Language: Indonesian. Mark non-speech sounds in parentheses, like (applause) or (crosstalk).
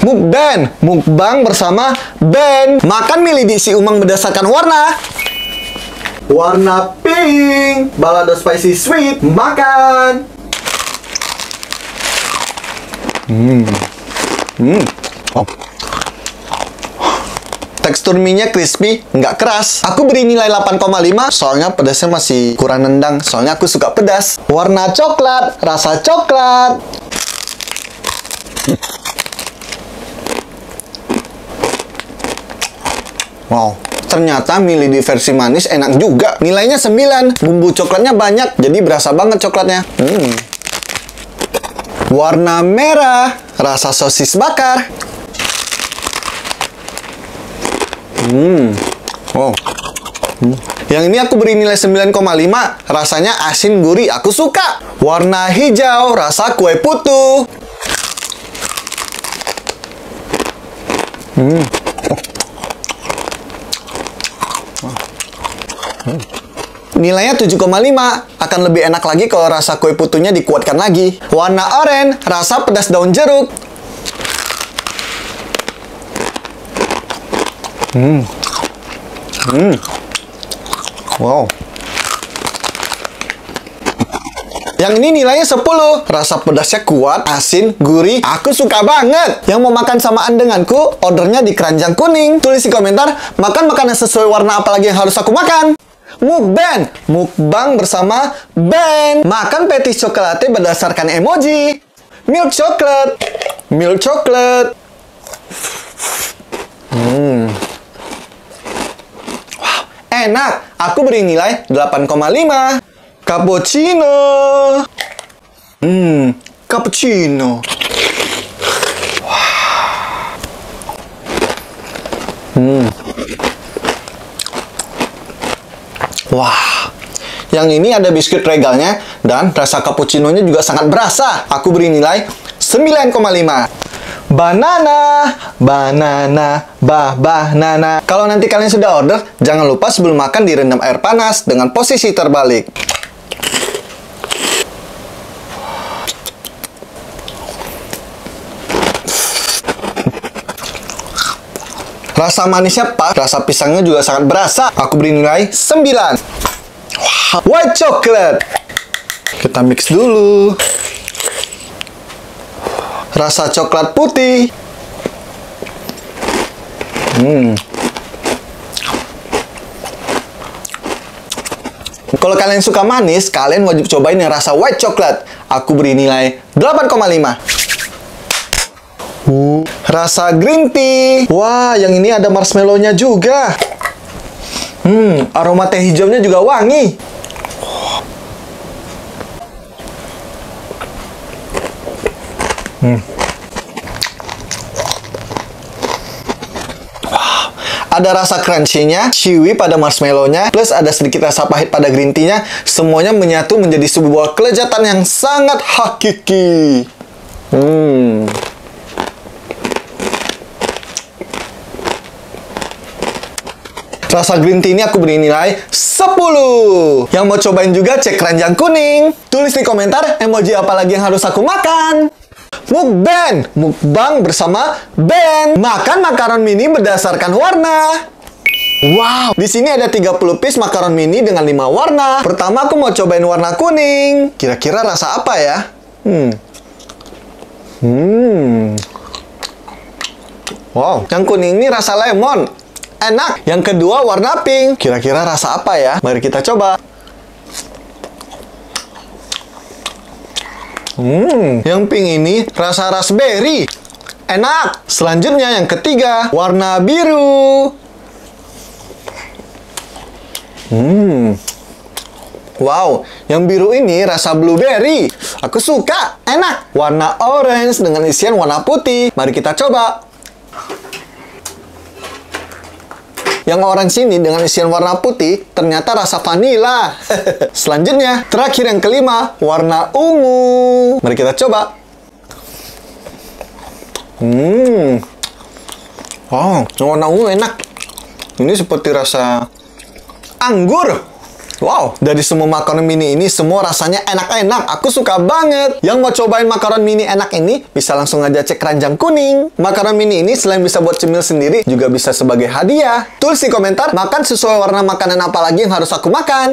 Mukbang, mukbang bersama Ben. Makan milih diisi umang berdasarkan warna. Warna pink, balado spicy sweet, makan. Hmm, hmm, oh. Tekstur mie-nya crispy, nggak keras. Aku beri nilai 8,5, soalnya pedasnya masih kurang nendang. Soalnya aku suka pedas. Warna coklat, rasa coklat. Wow, ternyata milih di versi manis enak juga. Nilainya 9, bumbu coklatnya banyak, jadi berasa banget coklatnya. Hmm. Warna merah, rasa sosis bakar. Hmm. Wow. Hmm. Yang ini aku beri nilai 9,5, rasanya asin gurih, aku suka. Warna hijau, rasa kue putu. Hmm. Nilainya 7,5. Akan lebih enak lagi kalau rasa kue putunya dikuatkan lagi. Warna oranye, rasa pedas daun jeruk. Hmm. Hmm. Wow. Yang ini nilainya 10. Rasa pedasnya kuat, asin, gurih. Aku suka banget. Yang mau makan samaan denganku, ordernya di keranjang kuning. Tulis di komentar, makan makanan sesuai warna apa lagi yang harus aku makan. Mukbang, mukbang bersama Ben. Makan petis coklat berdasarkan emoji. Milk coklat, milk coklat. Hmm. Wow, enak. Aku beri nilai 8,5. Cappuccino. Hmm, cappuccino. Hmm. Wah. Yang ini ada biskuit regalnya dan rasa cappuccino-nya juga sangat berasa. Aku beri nilai 9,5. Banana, banana, bah, banana. Kalau nanti kalian sudah order, jangan lupa sebelum makan direndam air panas dengan posisi terbalik. Rasa manisnya pas, rasa pisangnya juga sangat berasa. Aku beri nilai 9. Wow, white chocolate. Kita mix dulu. Rasa coklat putih. Hmm. Kalau kalian suka manis, kalian wajib cobain yang rasa white chocolate. Aku beri nilai 8,5. Uh, rasa green tea. Wah, yang ini ada marshmallow-nya juga. Hmm, aroma teh hijaunya juga wangi. Hmm. Ada rasa crunchy-nya, chewy pada marshmallow-nya, plus ada sedikit rasa pahit pada green tea-nya. Semuanya menyatu menjadi sebuah kelezatan yang sangat hakiki. Hmm. Rasa green tea ini aku beri nilai 10. Yang mau cobain juga cek keranjang kuning. Tulis di komentar emoji apa lagi yang harus aku makan. Mukbang, mukbang bersama Ben. Makan makaron mini berdasarkan warna. Wow, di sini ada 30 piece makaron mini dengan 5 warna. Pertama aku mau cobain warna kuning. Kira-kira rasa apa ya? Hmm. Hmm. Wow, yang kuning ini rasa lemon enak. Yang kedua warna pink. Kira-kira rasa apa ya? Mari kita coba. Hmm, yang pink ini rasa raspberry. Enak. Selanjutnya yang ketiga, warna biru. Hmm. Wow, yang biru ini rasa blueberry. Aku suka, enak. Warna orange dengan isian warna putih. Mari kita coba. Yang orange ini dengan isian warna putih ternyata rasa vanila. (laughs) Selanjutnya, terakhir yang kelima, warna ungu. Mari kita coba. Hmm. Wow, warna ungu enak. Ini seperti rasa anggur. Wow, dari semua makaron mini ini semua rasanya enak-enak. Aku suka banget. Yang mau cobain makaron mini enak ini bisa langsung aja cek keranjang kuning. Makaron mini ini selain bisa buat cemil sendiri juga bisa sebagai hadiah. Tulis di komentar makan sesuai warna makanan apa lagi yang harus aku makan.